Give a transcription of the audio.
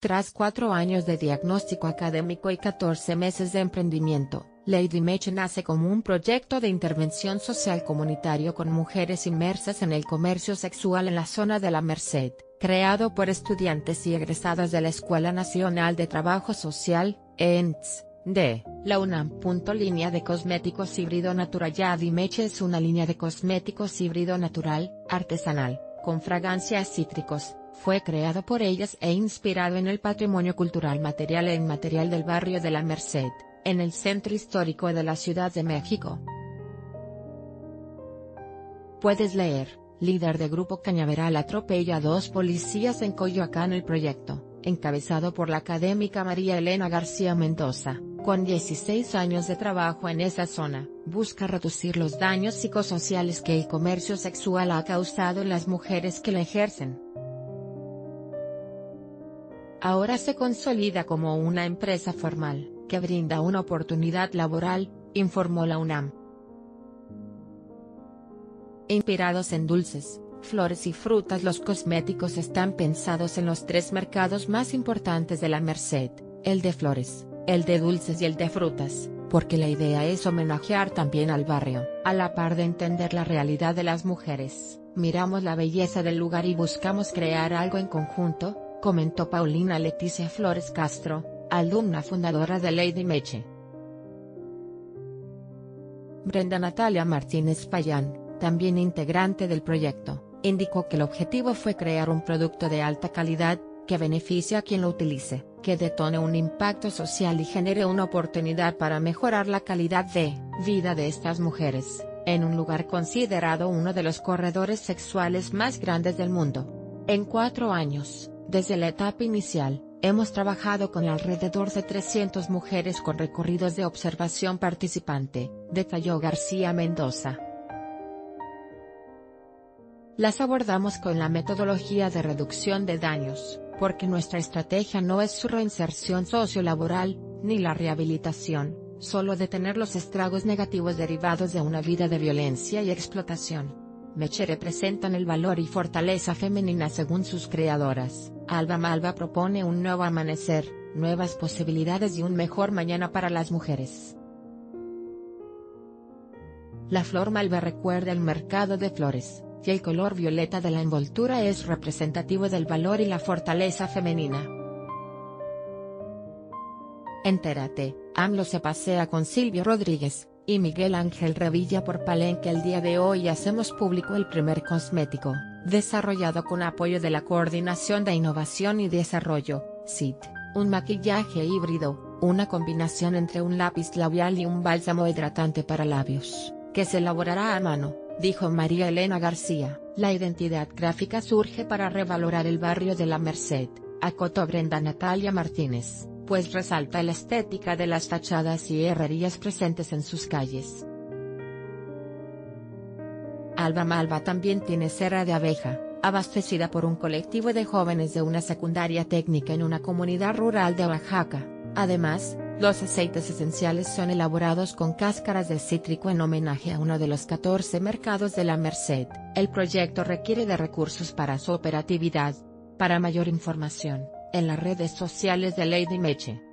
Tras cuatro años de diagnóstico académico y 14 meses de emprendimiento, Lady Meche nace como un proyecto de intervención social comunitario con mujeres inmersas en el comercio sexual en la zona de la Merced, creado por estudiantes y egresadas de la Escuela Nacional de Trabajo Social, ENTS, de la UNAM. Línea de cosméticos híbrido natural Yadi Meche es una línea de cosméticos híbrido natural, artesanal, con fragancias cítricos, fue creado por ellas e inspirado en el patrimonio cultural material e inmaterial del barrio de la Merced, en el centro histórico de la Ciudad de México. Puedes leer, líder de grupo Cañaveral atropella a dos policías en Coyoacán el proyecto, encabezado por la académica María Elena García Mendoza, con 16 años de trabajo en esa zona, busca reducir los daños psicosociales que el comercio sexual ha causado en las mujeres que la ejercen ahora se consolida como una empresa formal, que brinda una oportunidad laboral, informó la UNAM. Inspirados en dulces, flores y frutas los cosméticos están pensados en los tres mercados más importantes de la Merced, el de flores, el de dulces y el de frutas, porque la idea es homenajear también al barrio, a la par de entender la realidad de las mujeres, miramos la belleza del lugar y buscamos crear algo en conjunto, comentó Paulina Leticia Flores Castro, alumna fundadora de Lady Meche. Brenda Natalia Martínez Payán, también integrante del proyecto, indicó que el objetivo fue crear un producto de alta calidad, que beneficie a quien lo utilice, que detone un impacto social y genere una oportunidad para mejorar la calidad de vida de estas mujeres, en un lugar considerado uno de los corredores sexuales más grandes del mundo. En cuatro años, desde la etapa inicial, hemos trabajado con alrededor de 300 mujeres con recorridos de observación participante, detalló García Mendoza. Las abordamos con la metodología de reducción de daños, porque nuestra estrategia no es su reinserción sociolaboral, ni la rehabilitación, solo detener los estragos negativos derivados de una vida de violencia y explotación. Meche representan el valor y fortaleza femenina según sus creadoras. Alba Malva propone un nuevo amanecer, nuevas posibilidades y un mejor mañana para las mujeres. La flor malva recuerda el mercado de flores, y el color violeta de la envoltura es representativo del valor y la fortaleza femenina. Entérate, AMLO se pasea con Silvio Rodríguez, y Miguel Ángel Revilla por Palenque el día de hoy hacemos público el primer cosmético, desarrollado con apoyo de la Coordinación de Innovación y Desarrollo, CIT, un maquillaje híbrido, una combinación entre un lápiz labial y un bálsamo hidratante para labios, que se elaborará a mano, dijo María Elena García. La identidad gráfica surge para revalorar el barrio de la Merced, acotó Brenda Natalia Martínez pues resalta la estética de las fachadas y herrerías presentes en sus calles. Alba Malva también tiene cera de abeja, abastecida por un colectivo de jóvenes de una secundaria técnica en una comunidad rural de Oaxaca. Además, los aceites esenciales son elaborados con cáscaras de cítrico en homenaje a uno de los 14 mercados de la Merced. El proyecto requiere de recursos para su operatividad. Para mayor información, en las redes sociales de Lady Meche.